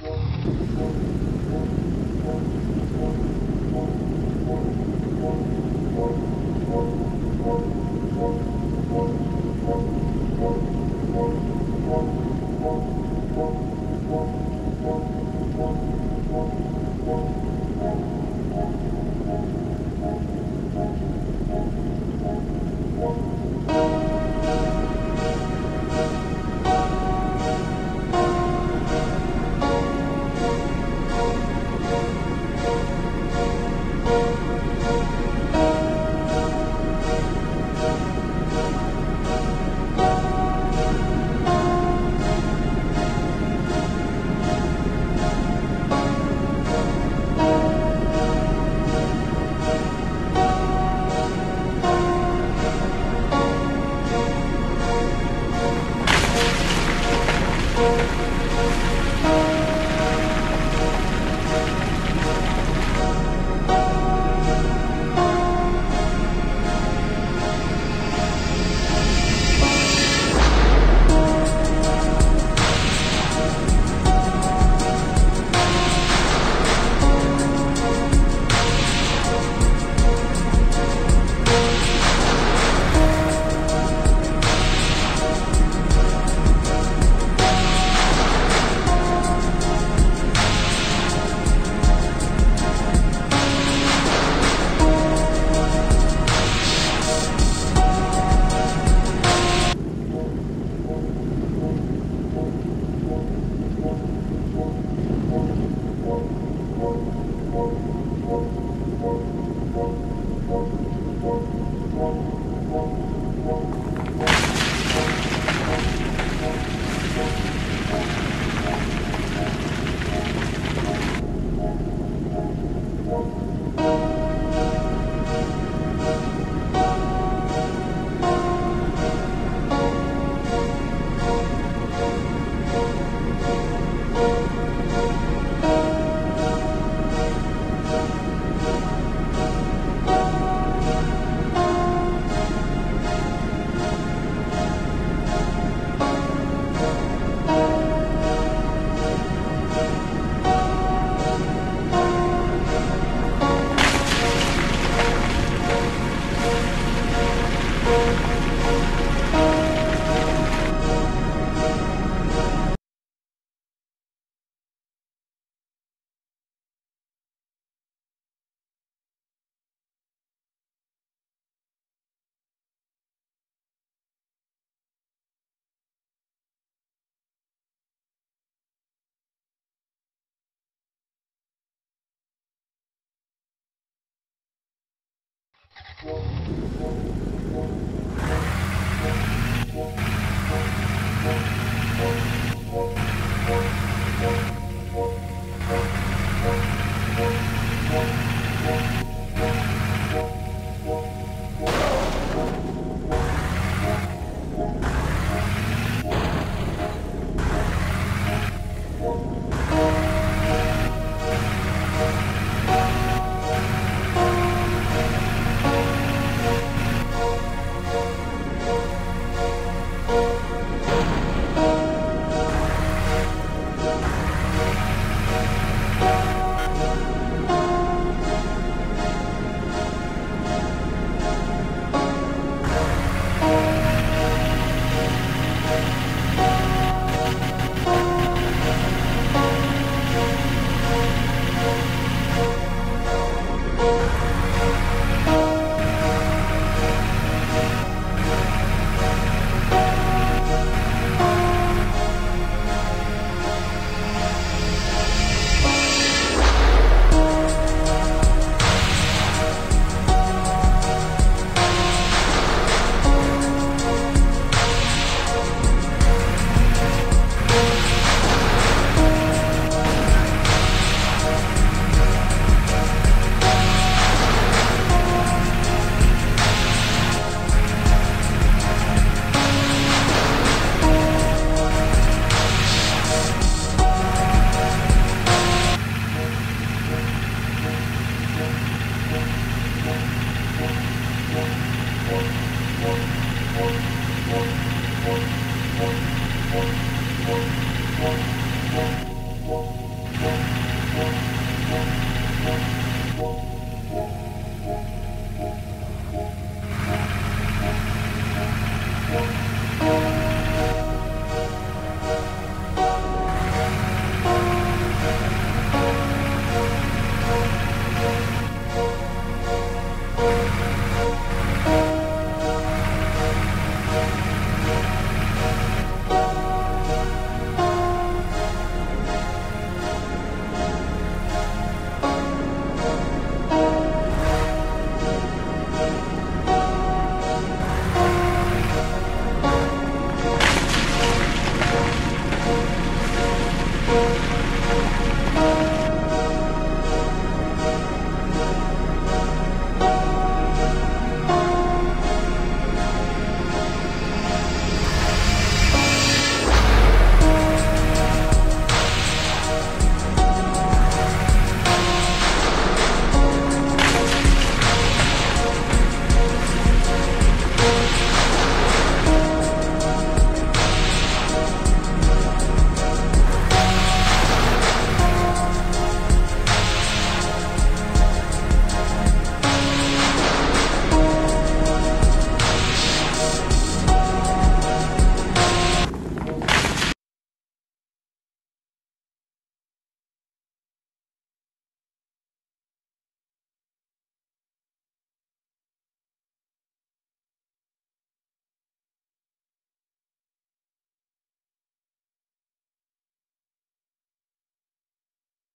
Thank you.